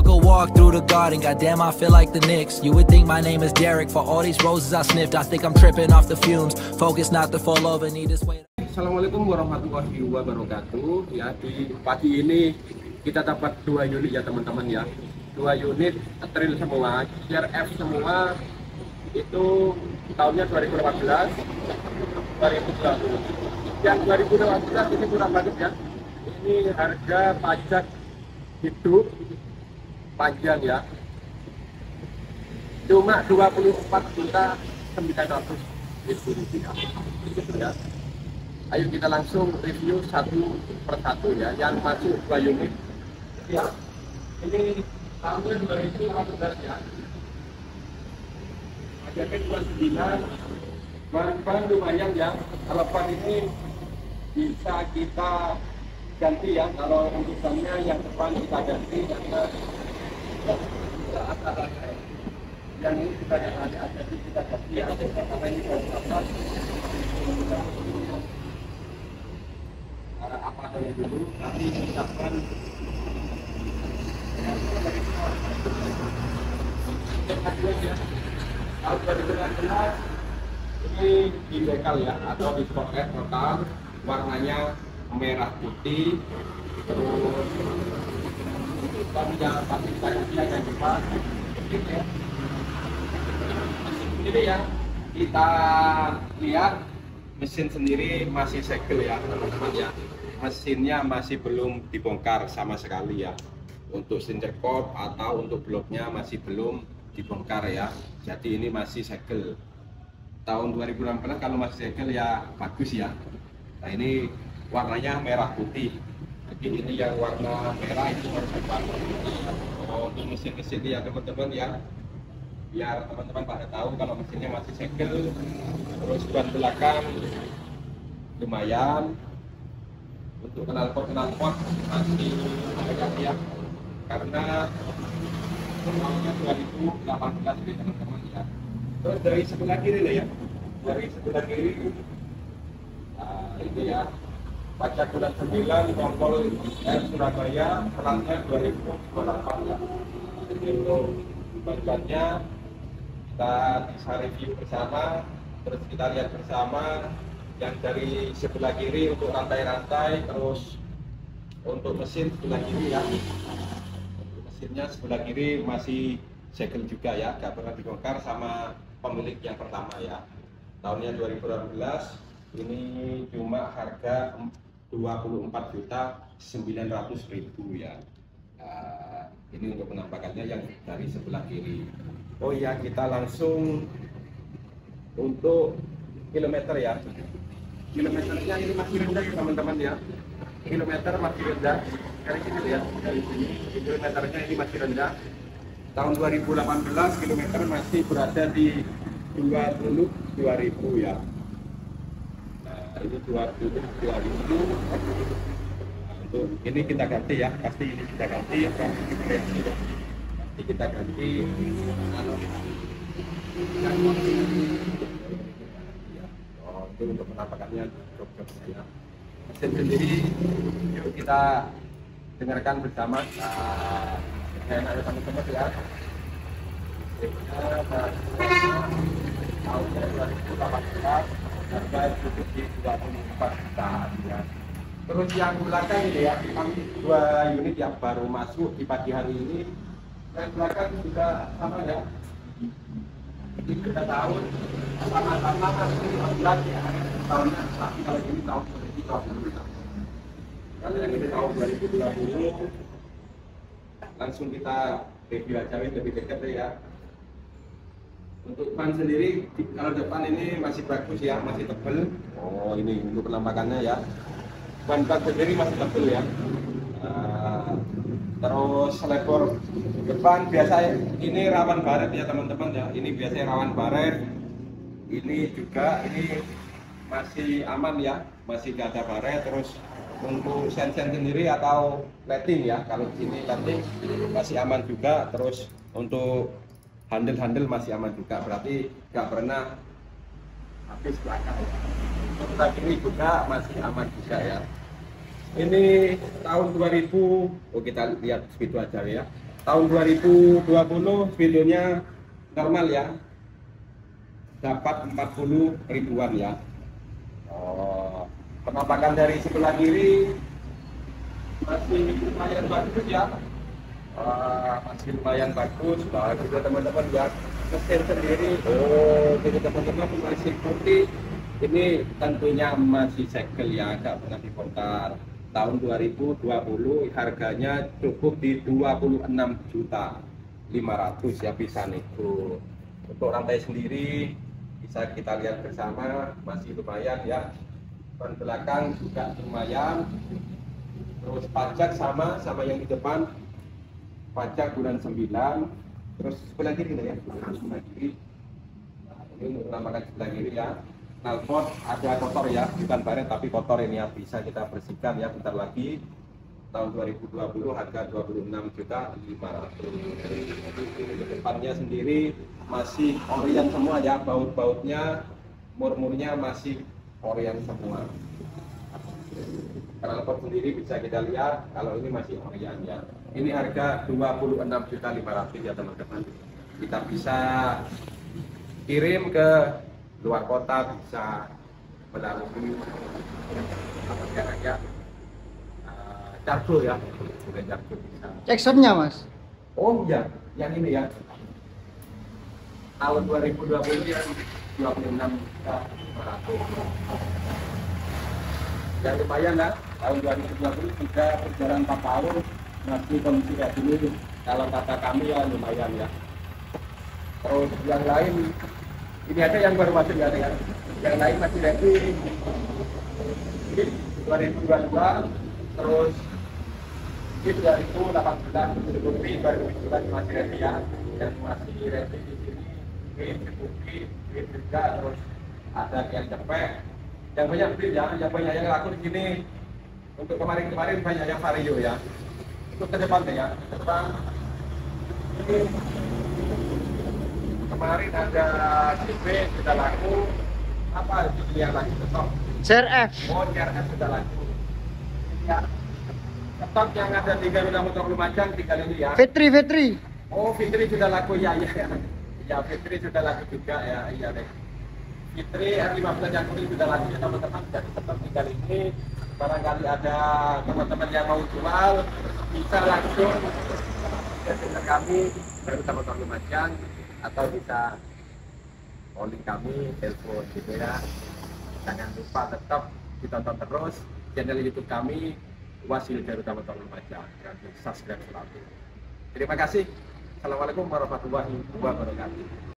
Took a walk through the garden, goddamn, I feel like the Knicks. You would think my name is Derek for all these roses I sniffed. I think I'm tripping off the fumes. Focus not to fall over, need this weight. Assalamualaikum warahmatullahi wabarakatuh. Ya di pagi ini kita dapat dua unit ya teman-teman ya. Dua unit trail semua, CRF semua. Itu tahunnya 2018, 2020. Yang 2018 ini kurang banget ya. Ini harga pajak hidup panjang ya. Cuma 24 juta 900 ribu rupiah. Gitu ya. Ayo kita langsung review satu persatu ya, yang masuk dua unit. Ya, ini tahun 2018 ya. Pajaknya 29, bahan lumayan ya. Kalau ban ini bisa kita ganti ya. Kalau untuk yang depan kita ganti karena yang ini kita ada ada kita ganti ya. Karena ini baru apa? apa dari dulu tapi ucapan tahun 2016 ini di bekal ya atau di pocket total warnanya merah putih terus tapi jangan pasti saya yang depan ini ya kita lihat mesin sendiri masih segel ya teman-teman ya. Mesinnya masih belum dibongkar sama sekali ya. Untuk cinder cord atau untuk bloknya masih belum dibongkar ya. Jadi ini masih segel. Tahun 2016 kalau masih segel ya bagus ya. Nah ini warnanya merah putih. Jadi ini yang warna merah itu warna oh, untuk mesin-mesin ya teman-teman ya. Biar teman-teman pada tahu kalau mesinnya masih segel terus ban belakang lumayan. Untuk knalpot knalpot masih banyak ya karena tahunnya 2018 ini teman-teman ya. Terus dari sebelah kiri nih ya. Dari sebelah kiri nah, ini ya pajak bulan 9 kompol Air Surabaya perannya 2028 ya jadi untuk bagiannya kita bisa review bersama terus kita lihat bersama yang dari sebelah kiri untuk rantai-rantai terus untuk mesin sebelah kiri ya. Mesinnya sebelah kiri masih segel juga ya gak pernah dibongkar sama pemilik yang pertama ya. Tahunnya 2018 ini cuma harga 24 juta 900 ribu ya. Nah, ini untuk penampakannya yang dari sebelah kiri. Oh ya kita langsung untuk kilometer ya. Kilometernya ini masih rendah teman-teman ya. Kilometer masih rendah. Dari sini ya dari sini. Kilometernya ini masih rendah. Tahun 2018 kilometer masih berada di 22.000 ya nah ini 22.000 untuk ini kita ganti ya pasti ini kita ganti. Pasti kita ganti. Oh, itu untuk penampakannya jok-joknya ya mesin sendiri yuk kita dengarkan bersama. Nah, enak ya teman-teman ya. Tahun 2018 harga cukup di 24 juta ya terus yang belakang ini ya kami dua unit yang baru masuk di pagi hari ini. Yang belakang juga sama ya? Ini kita tahun sama-sama masih 15 ya. Tahunnya tapi kalau ini tahun 2020 kalau yang ini tahun 2020 langsung kita review aja lebih dekat ya untuk ban sendiri kalau depan ini masih bagus ya masih tebel. Oh ini untuk penampakannya ya. Ban ban sendiri masih tebel ya. Nah, terus lebar depan biasa ini rawan baret ya teman-teman ya. Ini biasanya rawan baret. Ini juga ini masih aman ya. Masih gak ada baret. Terus untuk sen-sen sendiri atau lighting ya. Kalau sini lighting masih aman juga. Terus untuk handle-handle masih aman juga berarti nggak pernah habis belakang. Kita kiri juga masih aman juga ya. Ini tahun 2000 oh kita lihat segitu aja ya. Tahun 2020 videonya normal ya. Dapat 40 ribuan ya. Oh, penampakan dari sebelah kiri masih lumayan bagus ya Masih lumayan bagus. Lah juga teman-teman ya mesin sendiri. Oh. Jadi teman-teman masih putih ini tentunya masih segel ya nggak pernah dibongkar. Tahun 2020 harganya cukup di 26 juta 500 ya bisa nego untuk rantai sendiri bisa kita lihat bersama masih lumayan ya. Ban belakang juga lumayan. Terus pajak sama sama yang di depan pajak bulan 9 terus sebelah kiri ya sebelah kiri. Nah, ini penampakan sebelah kiri ya. Knalpot ada kotor ya bukan baret tapi kotor ini ya bisa kita bersihkan ya bentar lagi. Tahun 2020 harga 26 juta 500 depannya sendiri masih orian semua ya baut-bautnya murmurnya masih orian semua. Knalpot sendiri bisa kita lihat kalau ini masih orian ya ini harga 26 juta 500 ya teman-teman. Kita bisa kirim ke luar kota bisa melalui apa ya uh, cargo ya. Sudah cargo bisa. Exxonnya mas. Oh iya. Yang ini ya. Tahun 2020 yang 26 juta 500 ya lumayan lah. Tahun 2020 sudah berjalan 4 tahun masih kondisi kayak gini kalau kata kami ya lumayan ya. Terus yang lain ini aja yang baru masuk ya ya yang lain masih ready ini 2022 terus ini 2018 Suzuki 2019 masih ready ya. Yang masih ready di sini ini ini juga terus ada yang cepet. Yang banyak ya yang banyak yang laku di sini. Untuk kemarin-kemarin banyak yang vario ya untuk ke depan ya ke depan. Ini kemarin ada CP sudah laku. Apa yang lagi? Stok CRF oh CRF sudah laku. Ya. Stok yang ada di Garuda Motor Lumajang tinggal ini ya. Fitri Fitri. Oh Fitri sudah laku. Ya ya ya, Fitri sudah laku juga ya. Iya deh. Fitri R15 yang kuning sudah laku ya teman-teman. Jadi tetap tinggal ini. Barangkali ada teman-teman yang mau jual bisa langsung ke kami Garuda Motor Lumajang atau bisa calling kami, telepon gitu ya. Jangan lupa tetap ditonton terus channel YouTube kami Wasil Garuda Motor Lumajang dan subscribe selalu. Terima kasih. Assalamualaikum warahmatullahi wabarakatuh.